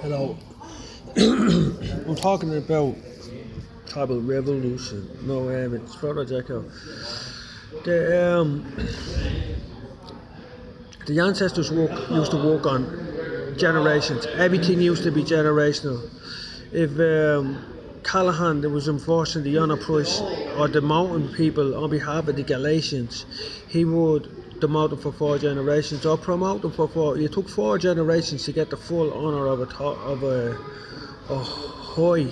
Hello. I'm talking about tribal revolution. No, um, it's Brother Jacko. The um, the ancestors work, used to work on generations. Everything used to be generational. If um, Callaghan that was enforcing the honor or the mountain people on behalf of the Galatians, he would demote for four generations or promote them for four. It took four generations to get the full honor of a of a, a high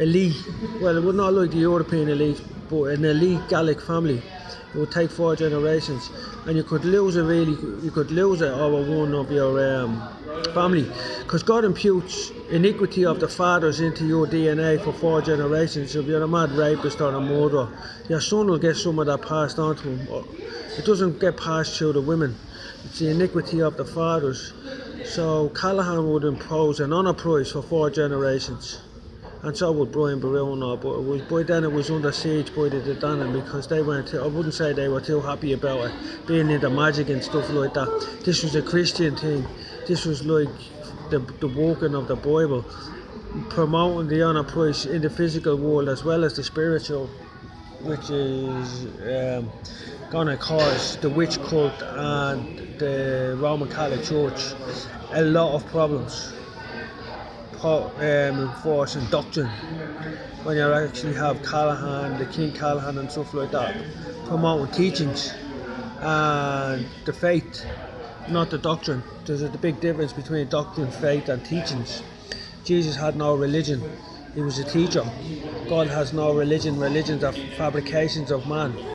elite. Well, it would not like the European elite, but an elite Gallic family. It would take four generations, and you could lose it really. You could lose it over one of your um, family, because God imputes iniquity of the fathers into your DNA for four generations. If you're a mad rapist or a murderer, your son will get some of that passed on to him. It doesn't get passed through the women. It's the iniquity of the fathers. So Callaghan would impose an honour price for four generations. And so would Brian Boru, but it was by then it was under siege by the Danann because they weren't. I wouldn't say they were too happy about it, being in the magic and stuff like that. This was a Christian thing. This was like the the walking of the Bible, promoting the honour price in the physical world as well as the spiritual, which is um, gonna cause the witch cult and the Roman Catholic Church a lot of problems um, enforcing doctrine when you actually have Callaghan, the King Callaghan and stuff like that promoting teachings and the faith, not the doctrine. There's a big difference between doctrine, faith and teachings. Jesus had no religion. He was a teacher. God has no religion. Religions are fabrications of man.